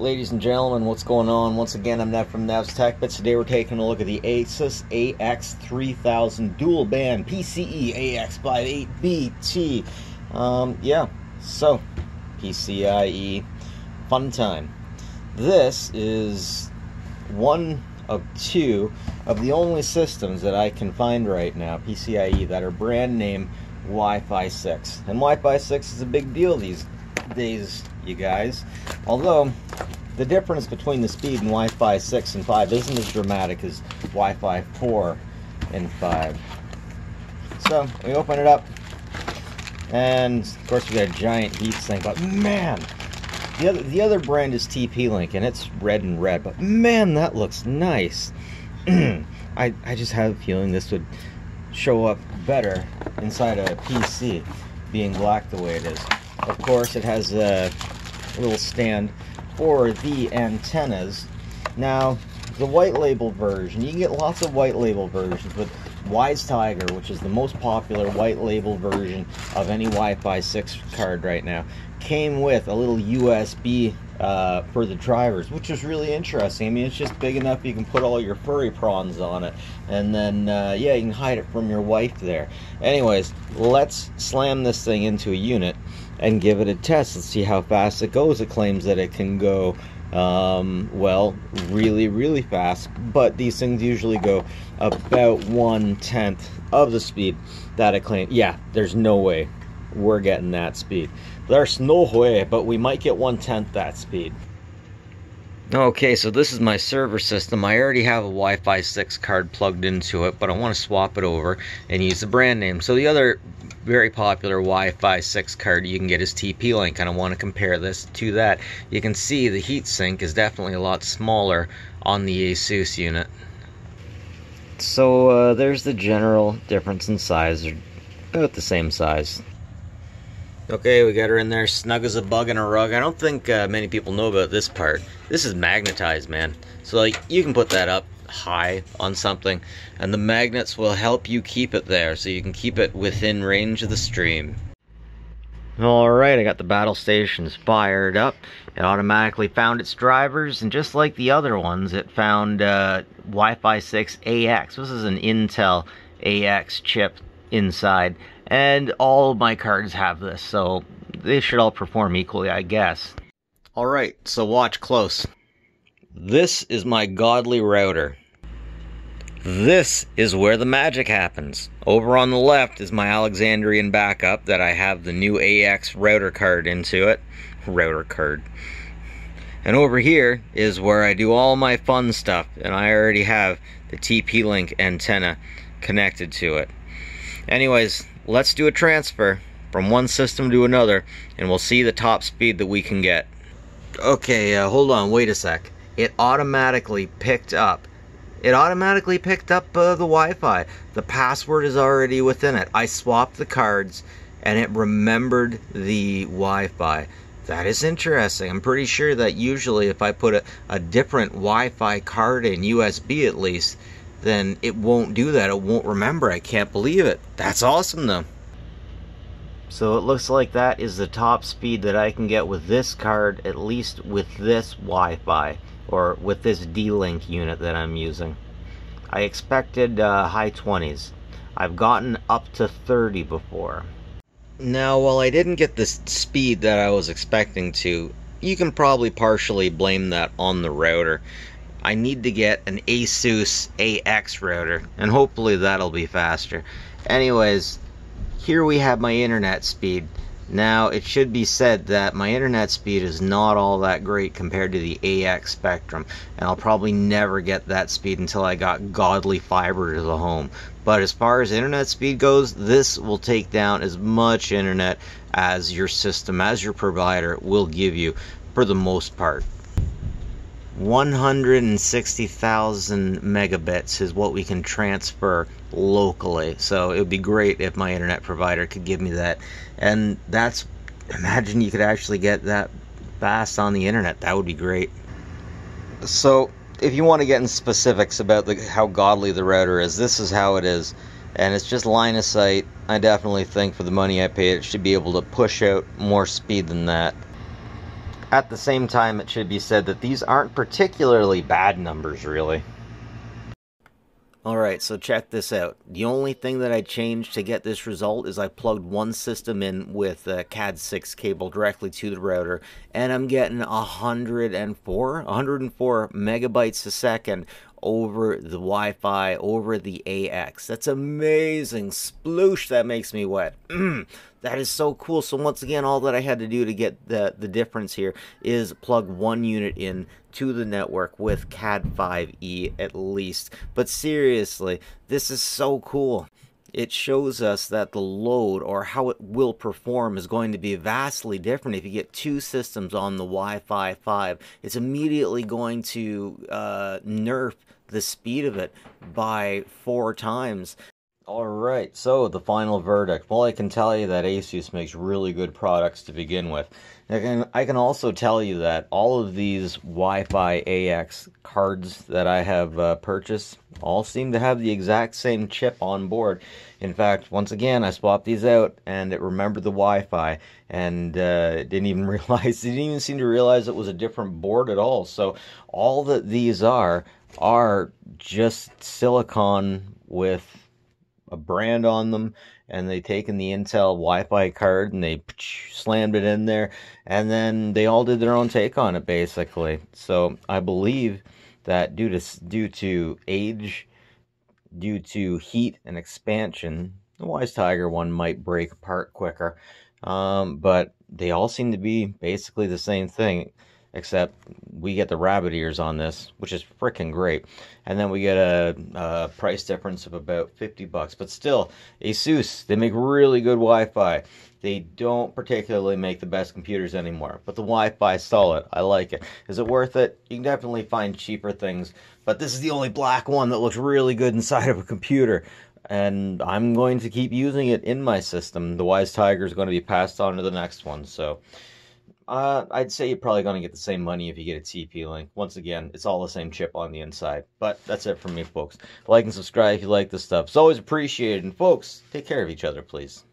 Ladies and gentlemen, what's going on? Once again, I'm Nev from Nev's Tech Bits. Today we're taking a look at the Asus AX3000 dual band PCIe AX58BT. Um, yeah, so PCIe, fun time. This is one of two of the only systems that I can find right now, PCIe, that are brand name Wi-Fi 6. And Wi-Fi 6 is a big deal these days, you guys. Although, the difference between the speed in Wi-Fi 6 and 5 isn't as dramatic as Wi-Fi 4 and 5. So, we open it up, and of course we got a giant heat sink, but man, the other, the other brand is TP-Link, and it's red and red, but man, that looks nice. I, I just have a feeling this would show up better inside a PC, being black the way it is. Of course, it has a little stand for the antennas. Now, the white label version, you can get lots of white label versions, but WiseTiger, which is the most popular white label version of any Wi-Fi 6 card right now, came with a little USB uh, for the drivers, which is really interesting. I mean, it's just big enough you can put all your furry prawns on it, and then uh, yeah, you can hide it from your wife there. Anyways, let's slam this thing into a unit and give it a test. Let's see how fast it goes. It claims that it can go um, well, really, really fast, but these things usually go about one tenth of the speed that it claim. Yeah, there's no way we're getting that speed. There's no way, but we might get one tenth that speed. Okay, so this is my server system. I already have a Wi-Fi 6 card plugged into it, but I want to swap it over and use the brand name. So the other very popular Wi-Fi 6 card you can get is TP-Link, and I want to compare this to that. You can see the heatsink is definitely a lot smaller on the Asus unit. So uh, there's the general difference in size. They're about the same size. Okay, we got her in there snug as a bug in a rug. I don't think uh, many people know about this part. This is magnetized, man. So like you can put that up high on something and the magnets will help you keep it there so you can keep it within range of the stream. Alright, I got the battle stations fired up. It automatically found its drivers, and just like the other ones, it found uh, Wi-Fi 6 AX. This is an Intel AX chip inside and all my cards have this, so they should all perform equally, I guess. Alright, so watch close. This is my godly router. This is where the magic happens. Over on the left is my Alexandrian backup that I have the new AX router card into it. Router card. And over here is where I do all my fun stuff, and I already have the TP-Link antenna connected to it. Anyways, let's do a transfer from one system to another and we'll see the top speed that we can get. Okay, uh, hold on, wait a sec. It automatically picked up. It automatically picked up uh, the Wi-Fi. The password is already within it. I swapped the cards and it remembered the Wi-Fi. That is interesting. I'm pretty sure that usually if I put a, a different Wi-Fi card in, USB at least, then it won't do that. It won't remember. I can't believe it. That's awesome though. So it looks like that is the top speed that I can get with this card, at least with this Wi-Fi, or with this D-Link unit that I'm using. I expected uh, high 20s. I've gotten up to 30 before. Now, while I didn't get the speed that I was expecting to, you can probably partially blame that on the router. I need to get an Asus AX router, and hopefully that'll be faster. Anyways, here we have my internet speed. Now, it should be said that my internet speed is not all that great compared to the AX Spectrum, and I'll probably never get that speed until I got godly fiber to the home. But as far as internet speed goes, this will take down as much internet as your system, as your provider will give you for the most part. 160,000 megabits is what we can transfer locally. So it would be great if my internet provider could give me that. And that's, imagine you could actually get that fast on the internet. That would be great. So if you want to get in specifics about the, how godly the router is, this is how it is. And it's just line of sight. I definitely think for the money I paid, it should be able to push out more speed than that. At the same time, it should be said that these aren't particularly bad numbers, really. Alright, so check this out. The only thing that I changed to get this result is I plugged one system in with a Cat6 cable directly to the router, and I'm getting 104, 104 megabytes a second over the Wi-Fi, over the AX. That's amazing. Sploosh, that makes me wet. that is so cool. So once again, all that I had to do to get the, the difference here is plug one unit in to the network with Cat5e at least. But seriously, this is so cool it shows us that the load or how it will perform is going to be vastly different if you get two systems on the Wi-Fi 5. It's immediately going to uh, nerf the speed of it by four times. Alright, so the final verdict. Well, I can tell you that Asus makes really good products to begin with. I can, I can also tell you that all of these Wi-Fi AX cards that I have uh, purchased all seem to have the exact same chip on board. In fact, once again, I swapped these out and it remembered the Wi-Fi and uh, didn't even realize, didn't even seem to realize it was a different board at all. So all that these are are just silicon with a brand on them and they taken the Intel Wi-Fi card and they slammed it in there and then they all did their own take on it basically. So I believe that due to due to age, due to heat and expansion, the Wise Tiger one might break apart quicker. Um, but they all seem to be basically the same thing except we get the rabbit ears on this, which is freaking great. And then we get a, a, price difference of about 50 bucks. But still, Asus, they make really good Wi-Fi. They don't particularly make the best computers anymore, but the Wi-Fi is solid. I like it. Is it worth it? You can definitely find cheaper things, but this is the only black one that looks really good inside of a computer. And I'm going to keep using it in my system. The Wise Tiger is going to be passed on to the next one, so... Uh, I'd say you're probably going to get the same money if you get a TP-Link. Once again, it's all the same chip on the inside. But that's it from me, folks. Like and subscribe if you like this stuff. It's always appreciated. And folks, take care of each other, please.